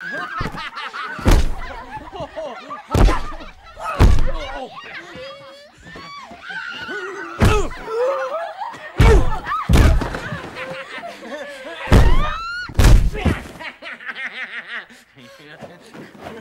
Yeah.